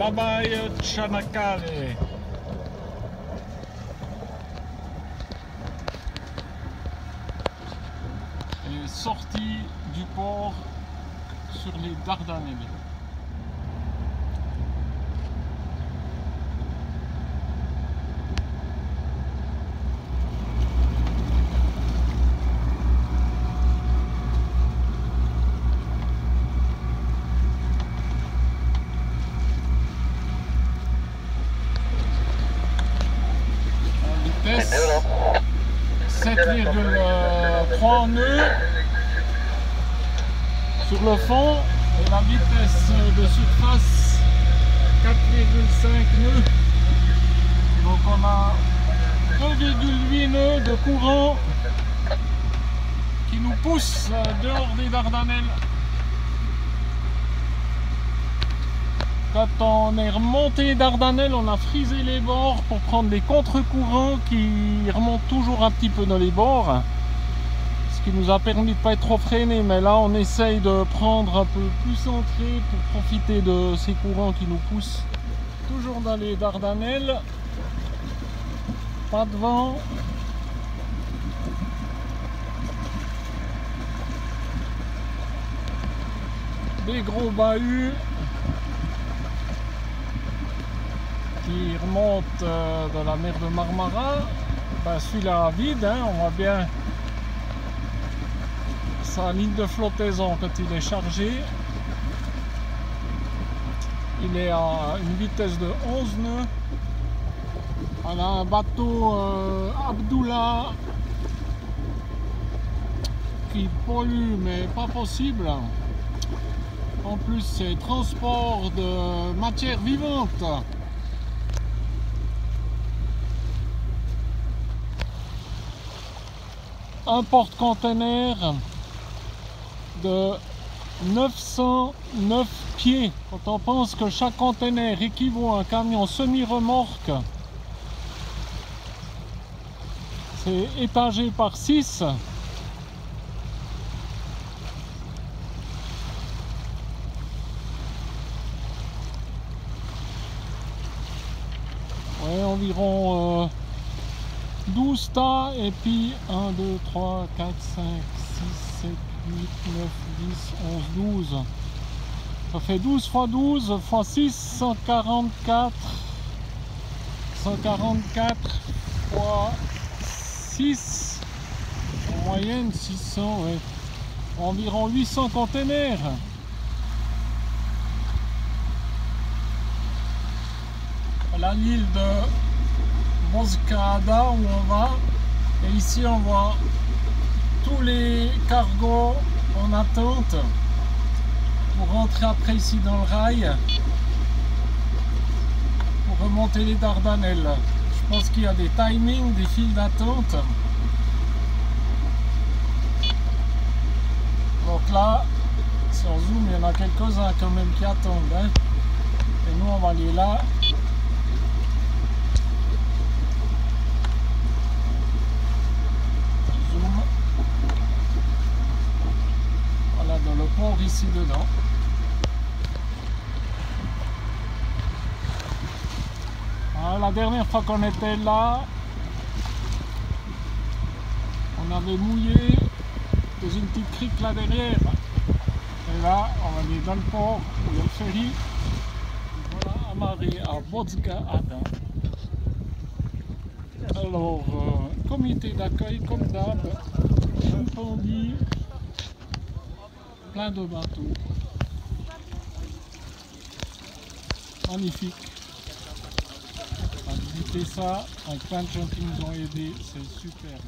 Bye bye Chanakale. Sur les Dardanelles. En vitesse 7,3 nœuds sur le fond et la vitesse de surface 4,5 nœuds. Donc on a 1,8 nœuds courant qui nous pousse dehors des Dardanelles. Quand on est remonté Dardanelles, on a frisé les bords pour prendre des contre-courants qui remontent toujours un petit peu dans les bords. Ce qui nous a permis de ne pas être trop freiné. Mais là, on essaye de prendre un peu plus centré pour profiter de ces courants qui nous poussent. Toujours dans les Dardanelles. Pas de vent. Gros bahuts. qui remonte euh, de la mer de Marmara. Ben, celui-là vide, hein, on voit bien sa ligne de flottaison quand il est chargé. Il est à une vitesse de 11 nœuds. On a un bateau euh, Abdullah qui pollue mais pas possible. En plus c'est transport de matière vivante. un porte-container de 909 pieds. Quand on pense que chaque container équivaut à un camion semi-remorque, c'est étagé par 6. Ouais, environ euh, 12 tas et puis 1, 2, 3, 4, 5, 6, 7, 8, 9, 10, 11, 12. Ça fait 12 fois 12 fois 6, 144. 144 fois 6. En moyenne 600, ouais. Environ 800 containers. Voilà l'île de Où on va. Et ici on voit tous les cargos en attente pour rentrer après ici dans le rail pour remonter les Dardanelles. Je pense qu'il y a des timings, des files d'attente. Donc là, si on zoome, il y en a quelques-uns quand même qui attendent. hein. Et nous on va aller là Zoom. Port ici dedans. Ah, la dernière fois qu'on était là, on avait mouillé dans une petite crique là derrière. Et là, on aller dans le port où il y a le ferry. Voilà, amarré à Bozgaada. Alors, euh, comité d'accueil comme d'hab, plein de bateaux. Magnifique. Va visiter ça avec plein de gens qui nous ont aidés, c'est super.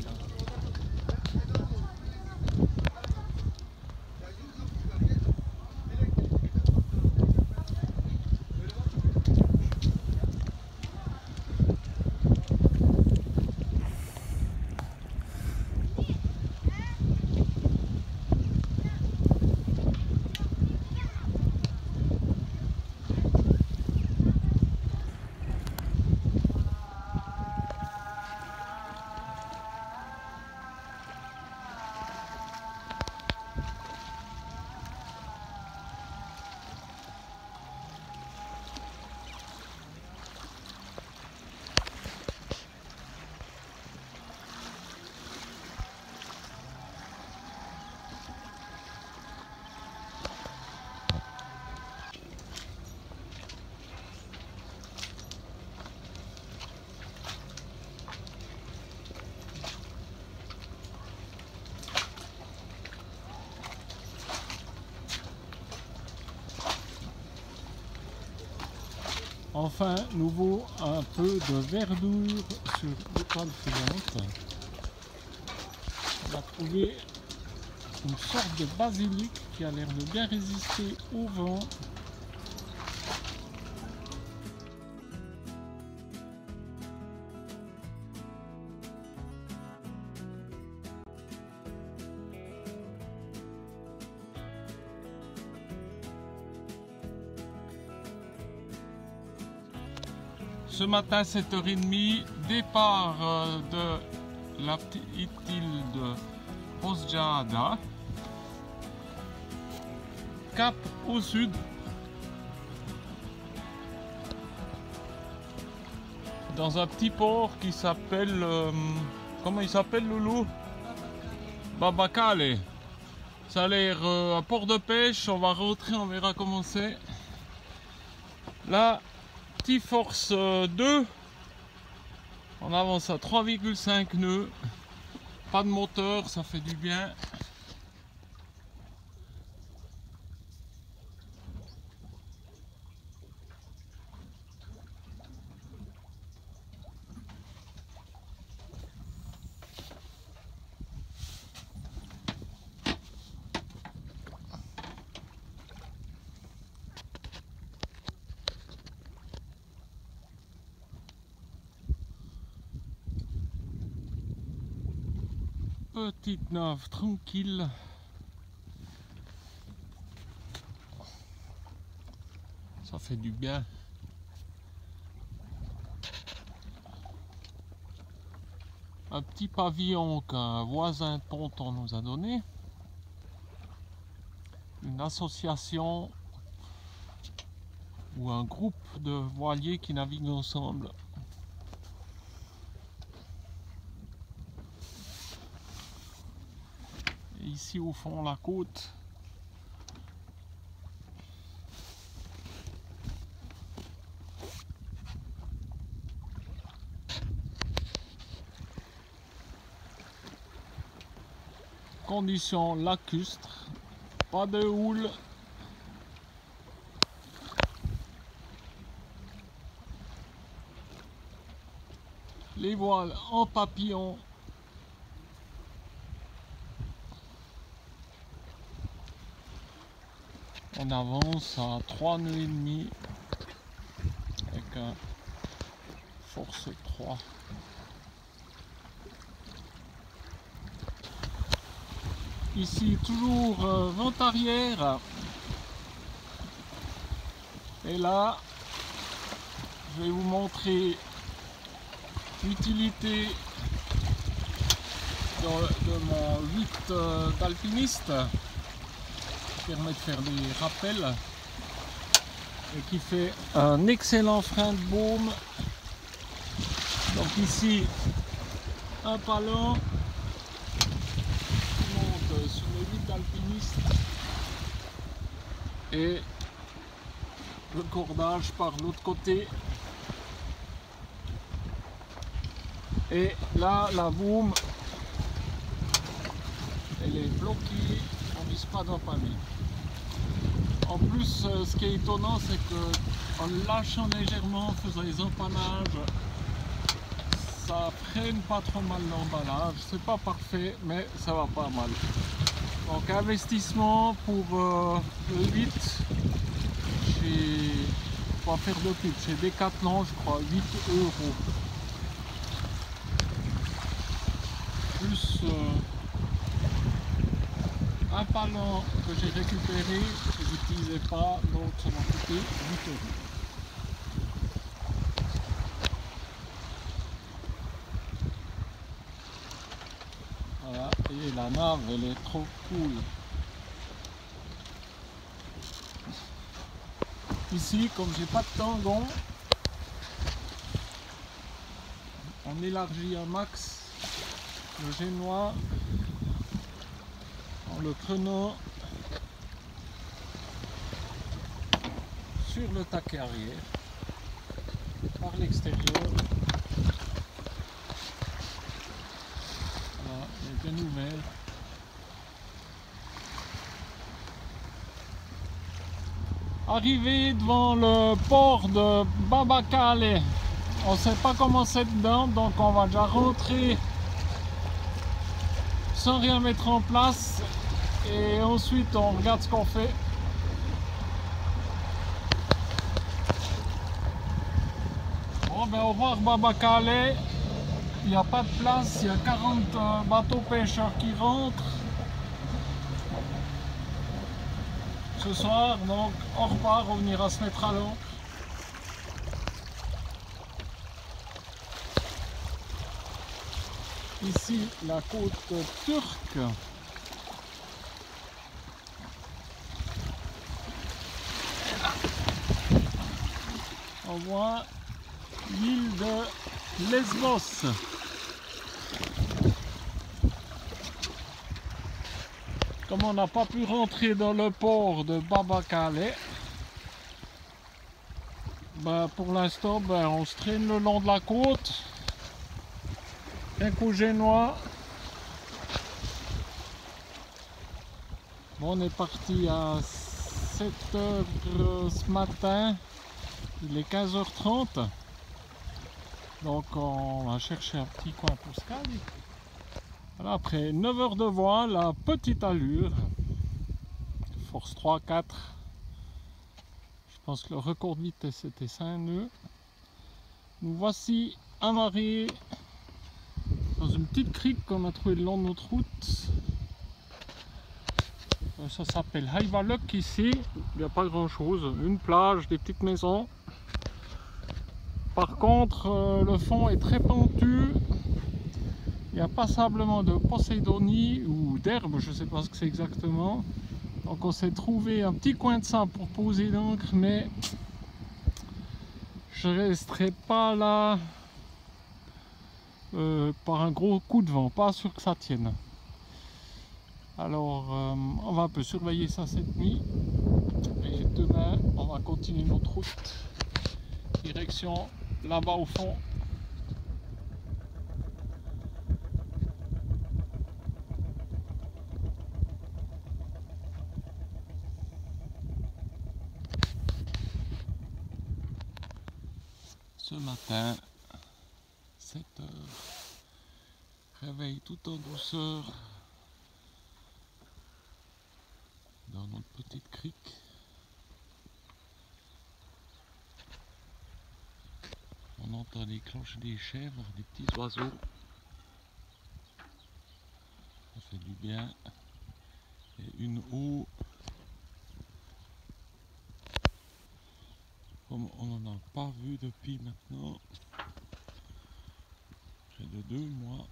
Enfin, nouveau, un peu de verdure sur l'étoile suivante. On a trouvé une sorte de basilic qui a l'air de bien résister au vent. Ce matin, 7h30, départ euh, de la petite île de Osjada, cap au sud. Dans un petit port qui s'appelle. euh, comment il s'appelle, Loulou? Babakale. Ça a l'air euh, un port de pêche. On va rentrer, on verra comment c'est. Là, petit force euh, 2. On avance à 3,5 nœuds. Pas de moteur, ça fait du bien. Tranquille. Ça fait du bien. Un petit pavillon qu'un voisin de ponton nous a donné. Une association ou un groupe de voiliers qui naviguent ensemble. Ici au fond la côte. Conditions lacustres, pas de houle. Les voiles en papillon On avance à 3 nœuds et demi avec un force 3. Ici toujours euh, vent arrière. Et là, je vais vous montrer l'utilité de, mon 8 euh, d'alpiniste permet de faire des rappels et qui fait un excellent frein de baume. Donc ici, un palon qui monte sur le 8 d'alpiniste et le cordage par l'autre côté. Et là, la boum, elle est bloquée, on pas mis. En plus, euh, ce qui est étonnant, c'est que en lâchant légèrement, en faisant les empannages, ça freine pas trop mal l'emballage. C'est pas parfait, mais ça va pas mal. Donc investissement pour euh, le 8 chez pas faire de pub, chez Decathlon, je crois, 8 euros. Plus euh, un ballon que j'ai récupéré, que j'utilisais pas, donc ça m'a coûté 8 euros. Voilà, et la nave elle est trop cool. Ici, comme j'ai pas de tangon, on élargit un max le génois le prenant sur le taquet arrière par l'extérieur. Arrivé devant le port de Babakale. On sait pas comment c'est dedans, donc on va déjà rentrer sans rien mettre en place et ensuite on regarde ce qu'on fait. Bon ben au revoir Babakale. Il n'y a pas de place, il y a 40 euh, bateaux pêcheurs qui rentrent. Ce soir, donc on repart, on ira se mettre à l'eau. Ici, la côte turque. L'île de Lesbos. Comme on n'a pas pu rentrer dans le port de Babakale, ben pour l'instant ben on se traîne le long de la côte. Un coup génois. On est parti à 7h ce matin. Il est 15h30. Donc on va chercher un petit coin pour se après 9 heures de voile à petite allure, force 3-4, je pense que le record de vitesse c'était 5 nœuds. Nous voici amarrés dans une petite crique qu'on a trouvée le long de notre route. Euh, ça s'appelle Haivaluk ici, il n'y a pas grand chose, une plage, des petites maisons. Par contre, euh, le fond est très pentu, il y a passablement de Poséidonie ou d'herbe, je ne sais pas ce que c'est exactement. Donc on s'est trouvé un petit coin de sable pour poser l'encre, mais je resterai pas là euh, par un gros coup de vent, pas sûr que ça tienne. Alors euh, on va un peu surveiller ça cette nuit et demain on va continuer notre route direction là-bas au fond ce matin, 7 heures, réveil tout en douceur dans notre petite crique. On entend les cloches des chèvres, des petits oiseaux. Ça fait du bien. Et une eau comme on n'en a pas vu depuis maintenant près de deux mois.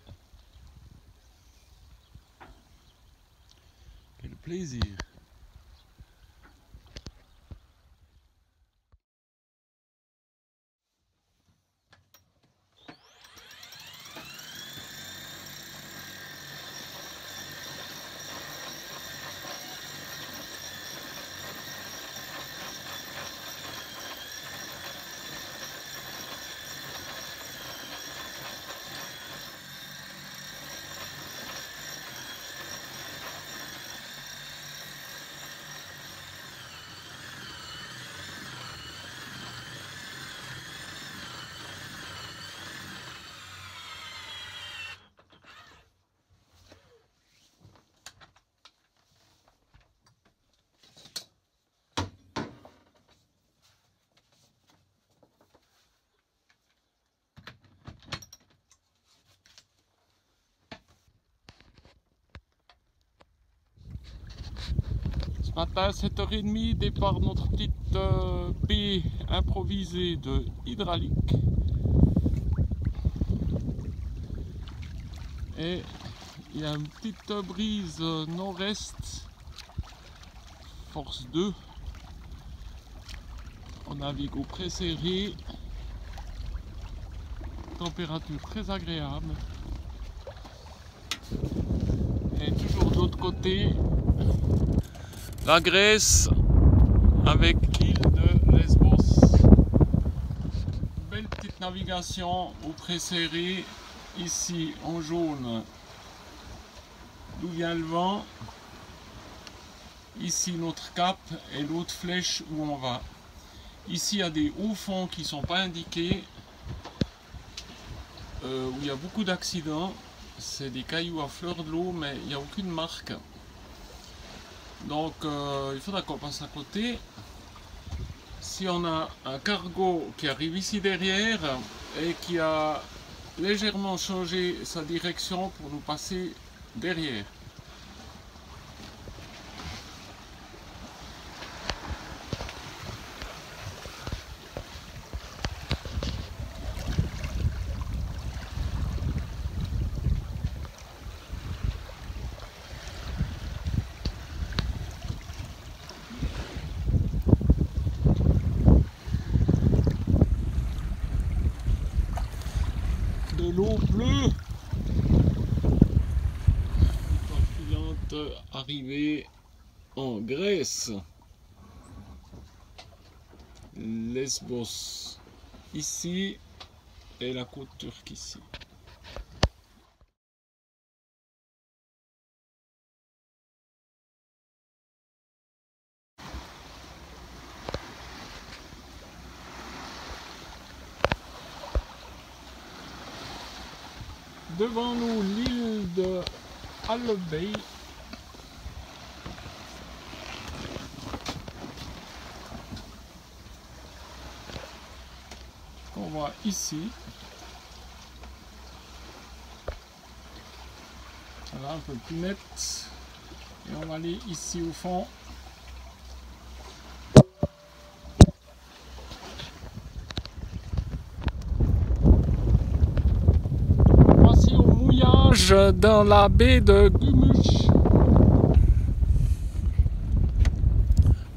Quel plaisir Ce matin, 7h30, départ notre petite euh, baie improvisée de hydraulique. Et il y a une petite brise nord-est, force 2. On navigue au pré-serré, température très agréable. Et toujours de l'autre côté, la Grèce avec l'île de Lesbos. Belle petite navigation au pré-serré, ici en jaune, d'où vient le vent? Ici notre cap et l'autre flèche où on va. Ici il y a des hauts fonds qui ne sont pas indiqués, euh, où il y a beaucoup d'accidents. C'est des cailloux à fleur de l'eau, mais il n'y a aucune marque. Donc euh, il faudra qu'on passe à côté. Si on a un cargo qui arrive ici derrière et qui a légèrement changé sa direction pour nous passer derrière. L'eau bleue. arrivée en Grèce. Lesbos ici et la côte turque ici. Devant nous l'île de Bay. On voit ici. Va un peu plus net. Et on va aller ici au fond. Dans la baie de Gumush.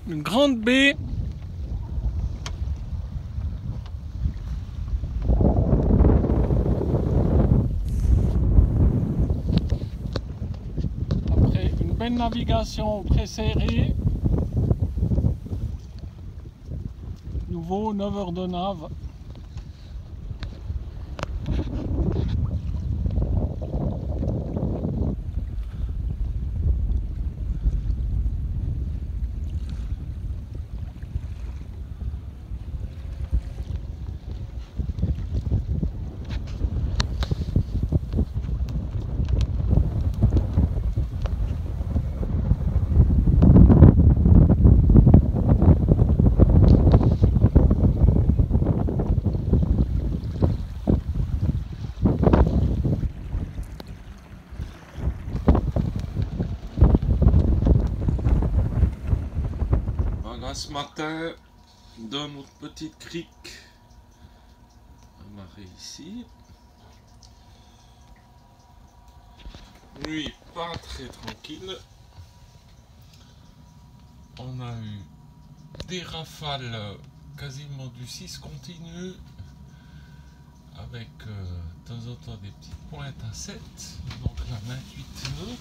Une grande baie. Après une belle navigation très serrée. Nouveau 9 heures de nave. ce dans notre petite crique amarrée ici. Nuit pas très tranquille. On a eu des rafales quasiment du 6 continu avec euh, de temps en temps des petites pointes à 7 donc la 28 nœuds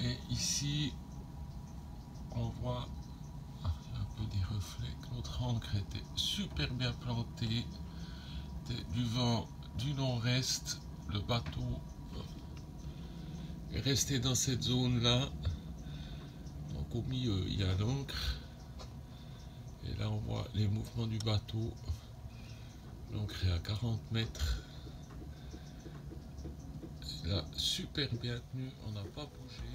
et ici on voit ah, un peu des reflets notre ancre était super bien plantée. Du vent du nord-est. Le bateau euh, est resté dans cette zone là donc au milieu il y a l'encre. Et là on voit les mouvements du bateau. L'ancre est à 40 mètres. Là super bien tenu. On n'a pas bougé